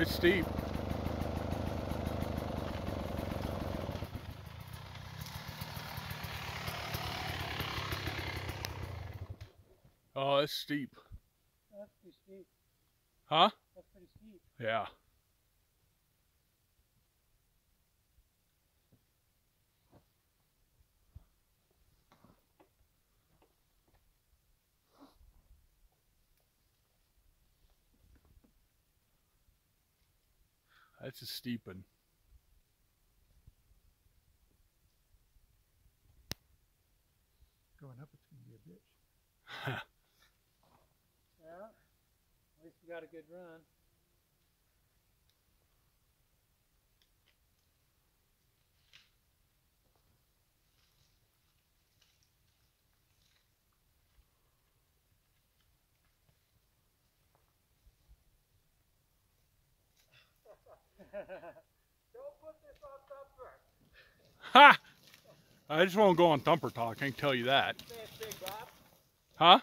It's steep. Oh, it's steep. That's pretty steep. Huh? That's pretty steep. Yeah. That's a steep one. Going up, it's gonna be a bitch. Yeah. At least we got a good run. Ha! I just won't go on ThumperTalk. I can tell you that. Huh?